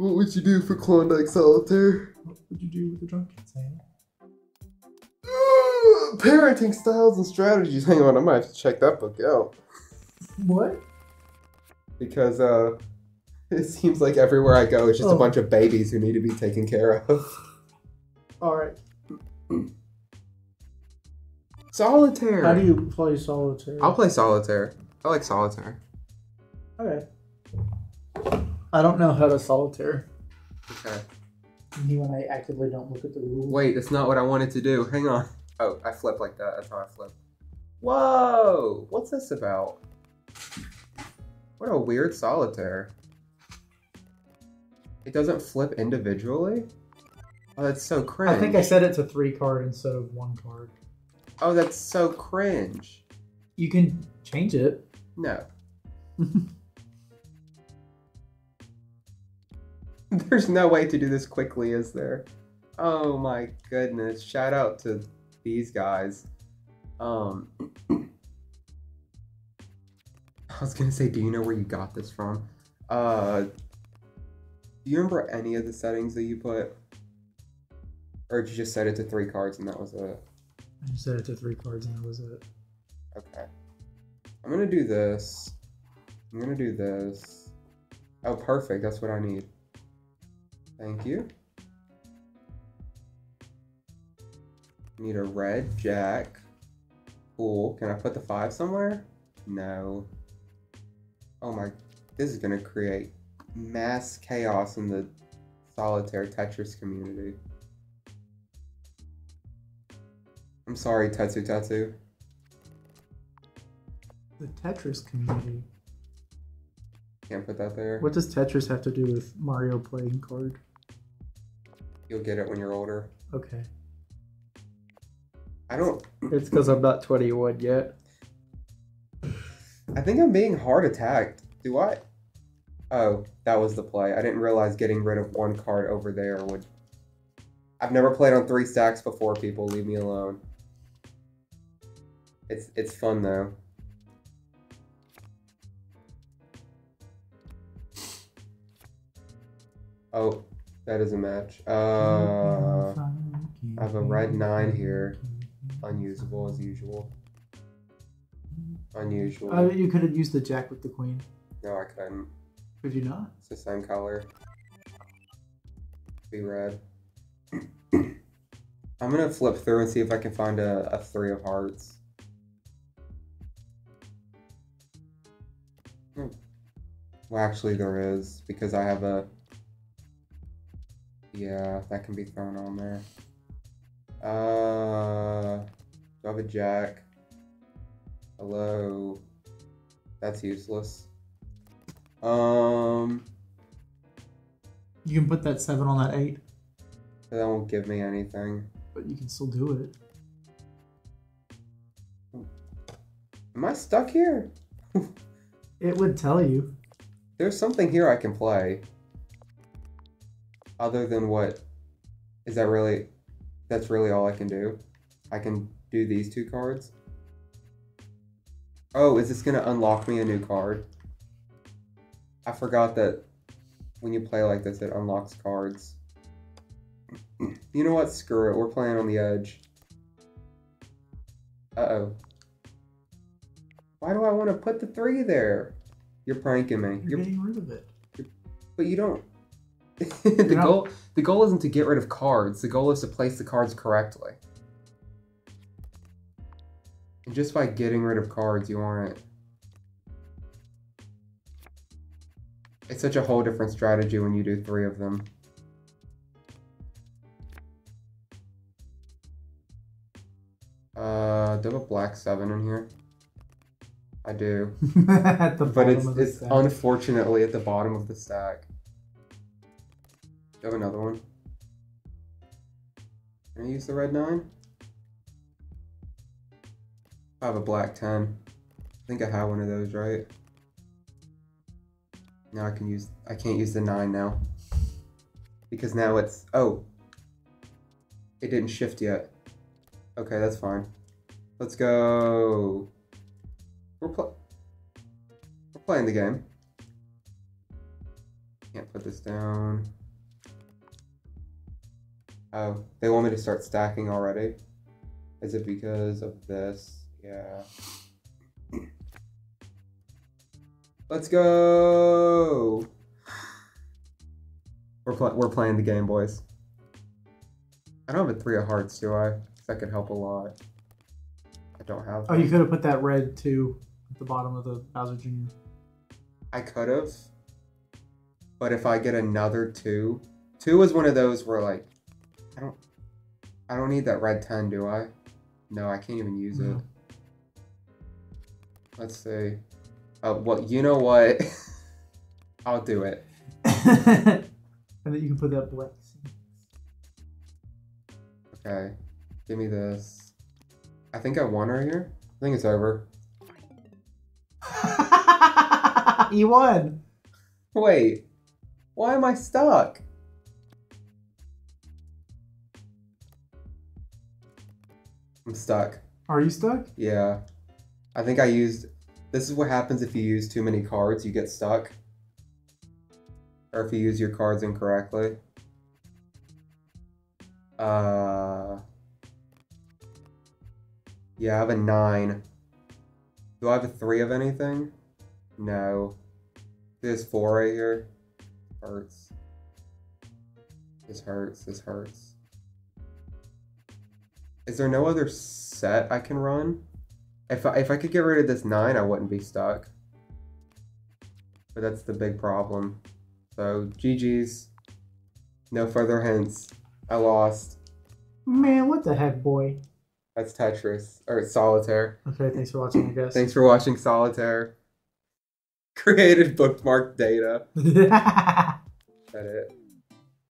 What would you do for Klondike Solitaire? What would you do with the drunken sailor? Parenting styles and strategies. Hang on, I might have to check that book out. What? Because uh it seems like everywhere I go it's just a Oh. bunch of babies who need to be taken care of. Alright. Solitaire. How do you play solitaire? I'll play solitaire. I like solitaire. Okay. I don't know how to solitaire. Okay. You and I actively don't look at the rules. Wait, that's not what I wanted to do. Hang on. Oh, I flip like that. That's how I flip. Whoa! What's this about? What a weird solitaire. It doesn't flip individually? Oh, that's so cringe. I think I said it's a three card instead of one card. Oh, that's so cringe. You can change it. No. There's no way to do this quickly, is there? Oh my goodness. Shout out to these guys. Um I was gonna say, do you know where you got this from? Uh do you remember any of the settings that you put? Or did you just set it to three cards and that was it? I just set it to three cards and that was it. Okay. I'm gonna do this. I'm gonna do this. Oh, perfect. That's what I need. Thank you. Need a red jack. Cool. Can I put the five somewhere? No. Oh my. This is gonna create mass chaos in the solitaire Tetris community. I'm sorry, Tetsu Tetsu. The Tetris community. Can't put that there. What does Tetris have to do with Mario playing card? You'll get it when you're older. Okay. I don't. It's because I'm not 21 yet. I think I'm being hard attacked. Do I? Oh, that was the play. I didn't realize getting rid of one card over there would. I've never played on three stacks before. People, leave me alone. It's it's fun though. Oh, that is a match. Uh, I have a red nine here. unusable as usual. Unusual. Uh, you could have used the jack with the queen. No, I couldn't. Could you not? It's the same color. Be red. I'm gonna flip through and see if I can find a, a three of hearts. Hmm. Well, actually, there is because I have a. Yeah, that can be thrown on there. Uh, do I have a jack? Hello. That's useless. Um, You can put that seven on that eight, that won't give me anything. but you can still do it. Am I stuck here? It would tell you. There's something here I can play. Other than what? Is that really? That's really all I can do? I can do these two cards? Oh, is this gonna unlock me a new card? I forgot that when you play like this, it unlocks cards. you know what? Screw it. We're playing on the edge. Uh oh. Why do I want to put the three there? You're pranking me. You're You're getting rid of it. but you don't. the not- goal the goal isn't to get rid of cards. The goal is to place the cards correctly. And just by getting rid of cards, you aren't. It's such a whole different strategy when you do three of them. Uh, do I have a black seven in here? I do. But it's it's unfortunately at the bottom of the stack. You have another one? Can I use the red nine? I have a black ten. I think I have one of those, right? Now I can use I can't use the nine now. Because now it's oh. It didn't shift yet. Okay, that's fine. Let's go. We're pl- we're playing the game. Can't put this down. Oh, they want me to start stacking already? Is it because of this? Yeah. Let's go! We're, pl- we're playing the game, boys. I don't have a three of hearts, do I? That could help a lot. I don't have. Oh, you could have put that red two at the bottom of the Bowser Jr. I could have. But if I get another two, two is one of those where like, I don't, I don't need that red ten, do I? No, I can't even use it. Let's see. Oh, well, you know what? I'll do it. and then you can put that black. Okay, give me this. I think I won right here. I think it's over. you won. Wait, why am I stuck? I'm stuck. Are you stuck? Yeah. I think I used. This is what happens if you use too many cards, you get stuck. Or if you use your cards incorrectly. Uh. Yeah, I have a nine. Do I have a three of anything? No. There's four right here. Hurts. This hurts. This hurts. Is there no other set I can run? If I, if I could get rid of this nine, I wouldn't be stuck. But that's the big problem. So GG's. No further hints. I lost. Man, what the heck, boy? That's Tetris or Solitaire. Okay, thanks for watching, I guess. Thanks for watching Solitaire. Created bookmark data. That it.